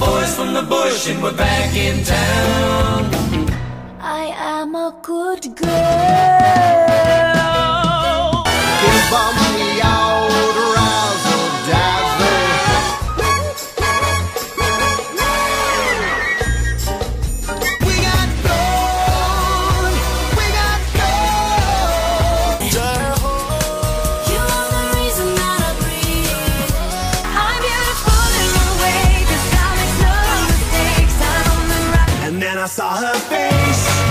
boys from the bush and we're back in town. I am a good girl. face.